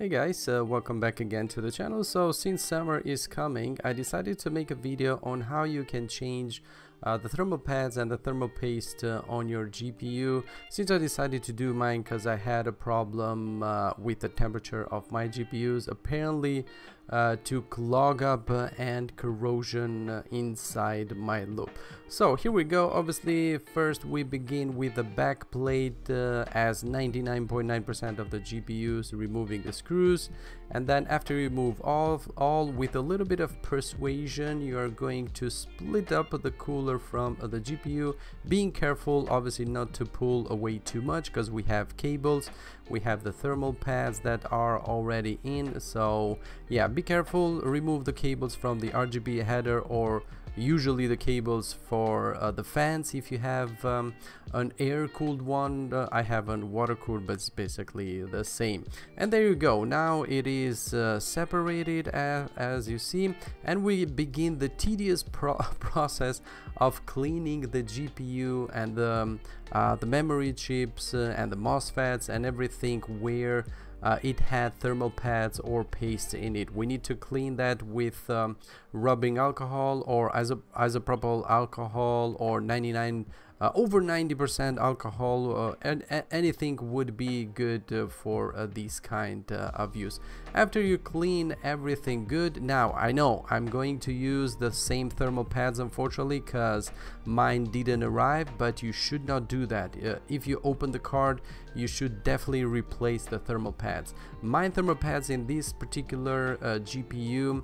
Hey guys, uh, welcome back again to the channel. So since summer is coming, I decided to make a video on how you can change uh, the thermal pads and the thermal paste uh, on your GPU since I decided to do mine because I had a problem uh, with the temperature of my GPUs apparently uh, to clog up uh, and corrosion uh, inside my loop. So here we go. Obviously first we begin with the back plate as 99.9% of the GPUs removing the screws. And then after you remove all all with a little bit of persuasion you are going to split up the cooler from uh, the GPU being careful obviously not to pull away too much because we have cables. We have the thermal pads that are already in so yeah be careful. Remove the cables from the RGB header or usually the cables for uh, the fans. If you have um, an air cooled one uh, I have a water cooled but it's basically the same. And there you go. Now it is uh, separated as, as, you see. And we begin the tedious pro process of cleaning the GPU and the, um, uh, the memory chips uh, and the MOSFETs and everything where uh, it had thermal pads or paste in it. We need to clean that with um, rubbing alcohol or isopropyl alcohol or 99 uh, over 90% alcohol uh, and, anything would be good uh, for uh, this kind uh, of use. After you clean everything good now I know I'm going to use the same thermal pads unfortunately because mine didn't arrive but you should not do that. Uh, if you open the card you should definitely replace the thermal pads. Mine thermal pads in this particular GPU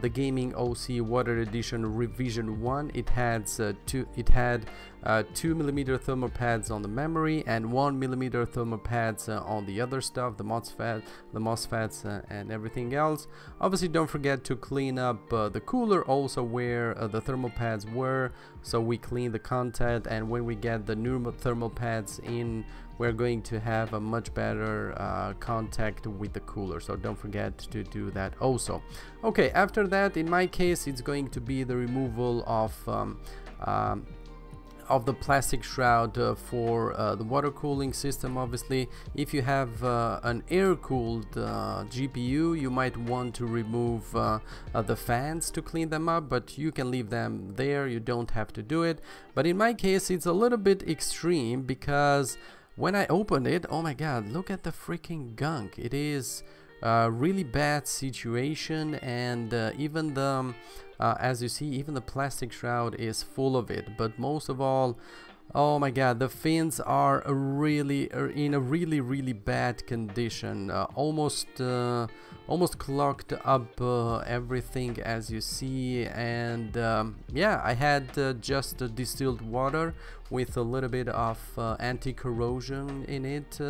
the gaming OC water edition revision 1 it has two it had uh, 2 millimeter thermal pads on the memory and 1 millimeter thermal pads uh, on the other stuff the MOSFET the MOSFETs uh, and everything else. Obviously don't forget to clean up uh, the cooler also where uh, the thermal pads were so we clean the content. And when we get the new thermal pads in we're going to have a much better contact with the cooler. So don't forget to do that also. Okay after that in my case it's going to be the removal of um, um, of the plastic shroud uh, for uh, the water cooling system obviously. If you have uh, an air cooled uh, GPU you might want to remove uh, uh, the fans to clean them up but you can leave them there. You don't have to do it. But in my case it's a little bit extreme because when I open it oh my god look at the freaking gunk. It is a really bad situation and even the uh, as you see even the plastic shroud is full of it but most of all oh my god the fins are really are in a really really bad condition. Uh, almost uh, almost clogged up uh, everything as you see and um, yeah I had uh, just distilled water with a little bit of uh, anti-corrosion in it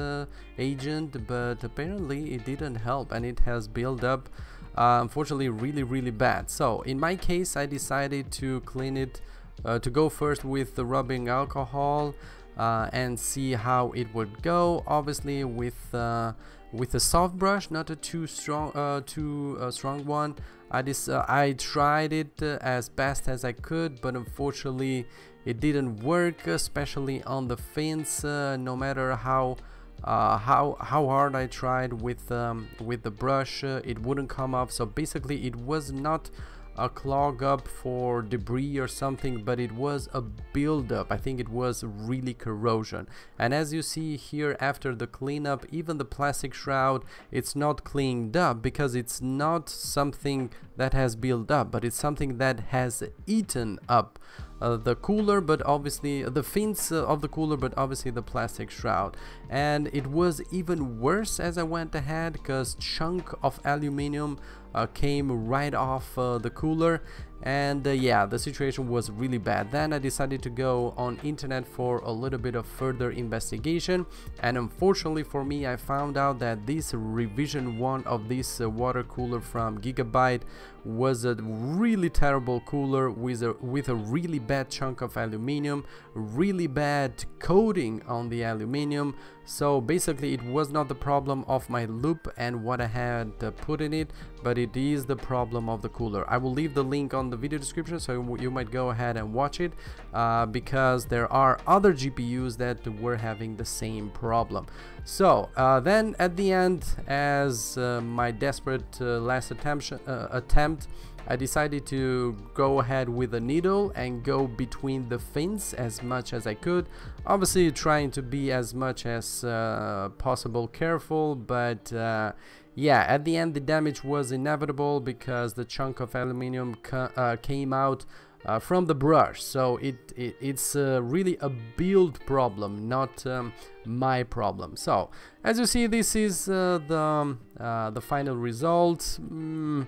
agent but apparently it didn't help and it has built up uh, unfortunately really really bad. So in my case I decided to clean it uh, to go first with the rubbing alcohol uh, and see how it would go. Obviously with uh, with a soft brush not a too strong uh, too uh, strong one I just I tried it as best as I could but unfortunately it didn't work especially on the fins no matter how uh, how how hard I tried with um, with the brush uh, it wouldn't come off so basically it was not a clog up for debris or something but it was a buildup. I think it was really corrosion. And as you see here after the cleanup even the plastic shroud it's not cleaned up because it's not something that has built up but it's something that has eaten up uh, the cooler but obviously the fins uh, of the cooler but obviously the plastic shroud. And it was even worse as I went ahead because chunk of aluminum uh, came right off uh, the cooler. And uh, yeah the situation was really bad. Then I decided to go on internet for a little bit of further investigation. And unfortunately for me I found out that this revision one of this uh, water cooler from Gigabyte was a really terrible cooler with a with a really bad chunk of aluminum really bad coating on the aluminum so basically it was not the problem of my loop and what I had uh, put in it but it is the problem of the cooler. I will leave the link on the video description so you might go ahead and watch it uh, because there are other GPUs that were having the same problem. So uh, then at the end as uh, my desperate uh, last attempt uh, attempt I decided to go ahead with a needle and go between the fins as much as I could. Obviously trying to be as much as uh, possible careful but yeah at the end the damage was inevitable because the chunk of aluminum uh, came out uh, from the brush. So it, it it's uh, really a build problem not um, my problem. So as you see this is uh, the um, the final result. Mm,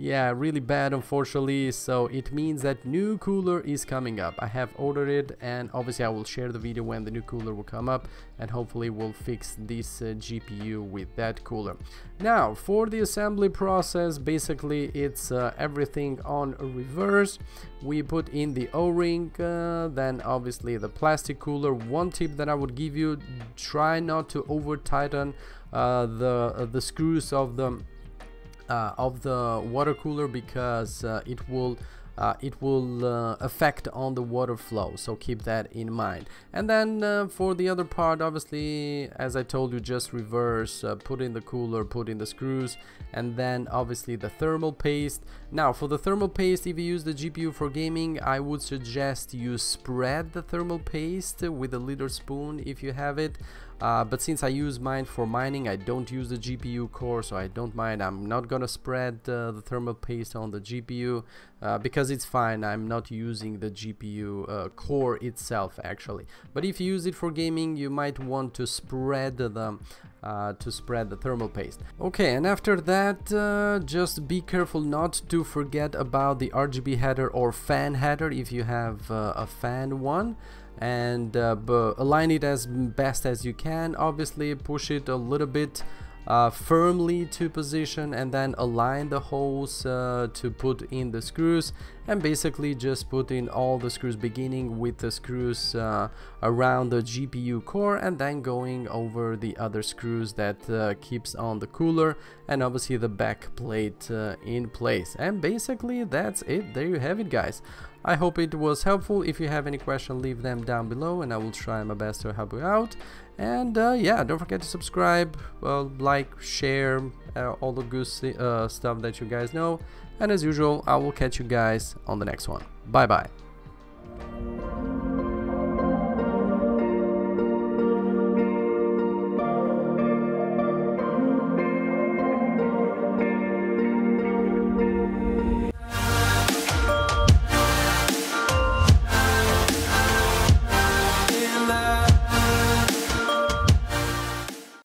yeah really bad unfortunately so it means that new cooler is coming up. I have ordered it and obviously i will share the video when the new cooler will come up and hopefully we'll fix this uh, gpu with that cooler. Now for the assembly process basically it's uh, everything on reverse. We put in the o-ring uh, then obviously the plastic cooler. One tip that i would give you try not to over tighten uh, the uh, the screws of the of the water cooler because uh, it will uh, it will uh, affect on the water flow. So keep that in mind. And then uh, for the other part obviously as I told you just reverse uh, put in the cooler put in the screws and then obviously the thermal paste. Now for the thermal paste if you use the GPU for gaming I would suggest you spread the thermal paste with a little spoon if you have it uh, but since I use mine for mining I don't use the GPU core so I don't mind. I'm not gonna spread uh, the thermal paste on the GPU uh, because it's fine. I'm not using the GPU uh, core itself actually. But if you use it for gaming you might want to spread the uh, to spread the thermal paste. Okay and after that uh, just be careful not to forget about the RGB header or fan header if you have a fan one and uh, align it as best as you can. Obviously push it a little bit uh, firmly to position and then align the holes uh, to put in the screws and basically just put in all the screws beginning with the screws uh, around the GPU core and then going over the other screws that uh, keeps on the cooler and obviously the back plate uh, in place and basically that's it there you have it guys I hope it was helpful. If you have any question, leave them down below and I will try my best to help you out. And uh, yeah, don't forget to subscribe, like, share, uh, all the good uh, stuff that you guys know. And as usual, I will catch you guys on the next one. Bye bye.